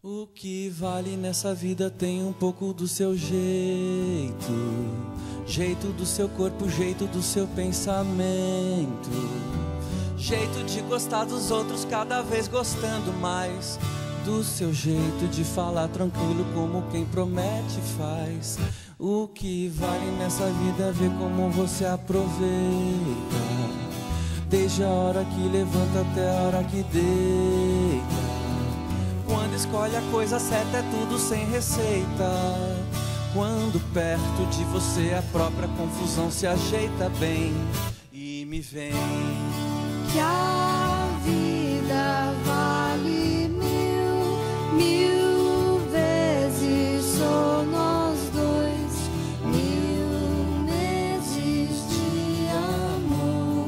O que vale nessa vida tem um pouco do seu jeito, jeito do seu corpo, jeito do seu pensamento, jeito de gostar dos outros, cada vez gostando mais do seu jeito de falar tranquilo, como quem promete faz. O que vale nessa vida é ver como você aproveita. Desde a hora que levanta até a hora que deita. Escolhe a coisa certa é tudo sem receita. Quando perto de você a própria confusão se ajeita bem e me vem. Que a vida vale mil, mil vezes só nós dois, mil meses de amor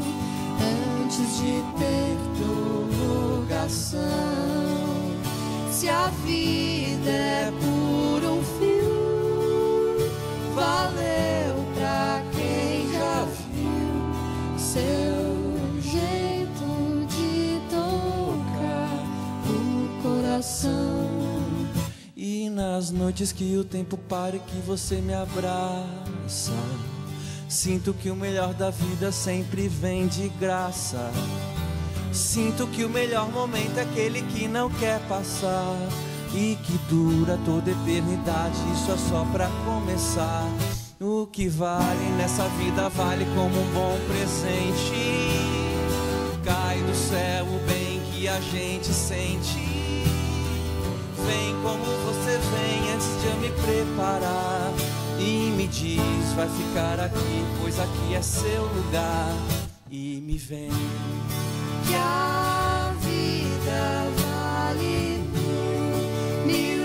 antes de ter prorrogação. A vida é por um fio, valeu pra quem já viu seu jeito de tocar o coração. E nas noites que o tempo para e que você me abraça, sinto que o melhor da vida sempre vem de graça. Sinto que o melhor momento é aquele que não quer passar e que dura toda eternidade. Isso é só pra começar. O que vale nessa vida vale como um bom presente. Cai do céu o bem que a gente sente. Vem como você vem antes de eu me preparar. E me diz, vai ficar aqui, pois aqui é seu lugar. E me vem que a vida vale mil.